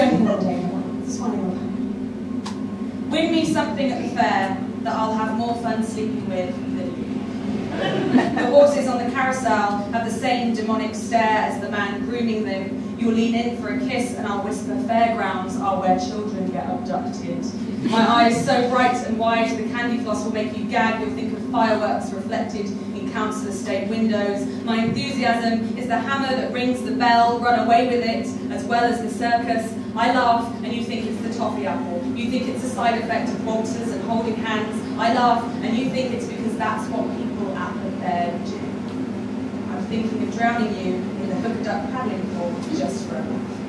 I. It's one. Win me something at the fair that I'll have more fun sleeping with than. the horses on the carousel have the same demonic stare as the man grooming them. You'll lean in for a kiss and I'll whisper, fairgrounds are where children get abducted. My eyes so bright and wide, the candy floss will make you gag. You'll think of fireworks reflected in council estate windows. My enthusiasm is the hammer that rings the bell. Run away with it, as well as the circus. I laugh, and you think it's the toffee apple. You think it's a side effect of waltzes and holding hands. I laugh, and you think it's because that's what people at the fair do. I'm thinking of drowning you in the hooked up paddling pool just for a.